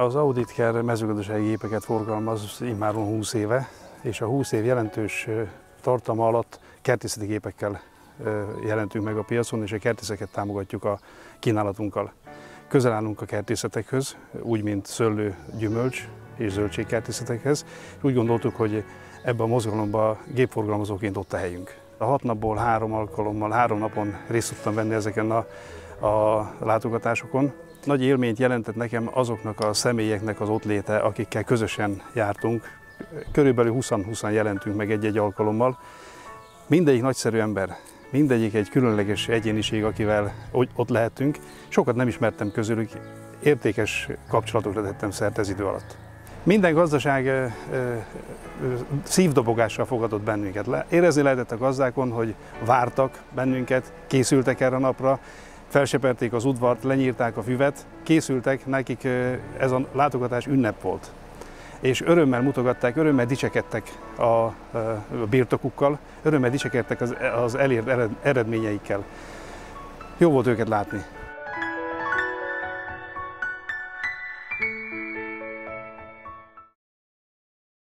Az Auditker mezőgazdasági gépeket forgalmaz immáron 20 éve, és a 20 év jelentős tartalma alatt kertészeti gépekkel jelentünk meg a piacon, és a kertészeket támogatjuk a kínálatunkkal. Közel állunk a kertészetekhez, úgy, mint szőlő, gyümölcs és zöldségkertészetekhez. Úgy gondoltuk, hogy ebben a mozgalomban gépforgalmazóként ott a helyünk. A hat napból három alkalommal, három napon részt tudtam venni ezeken a, a látogatásokon. Nagy élményt jelentett nekem azoknak a személyeknek az ott léte, akikkel közösen jártunk. Körülbelül 20-20 jelentünk meg egy-egy alkalommal. Mindegyik nagyszerű ember, mindegyik egy különleges egyéniség, akivel ott lehetünk. Sokat nem ismertem közülük, értékes kapcsolatokra tettem szert ez idő alatt. Minden gazdaság szívdobogással fogadott bennünket. Érezni lehetett a gazdákon, hogy vártak bennünket, készültek erre a napra, felseperték az udvart, lenyírták a füvet, készültek, nekik ez a látogatás ünnep volt. És örömmel mutogatták, örömmel dicsekedtek a, birtokukkal, örömmel dicsekedtek az, az elért eredményeikkel. Jó volt őket látni.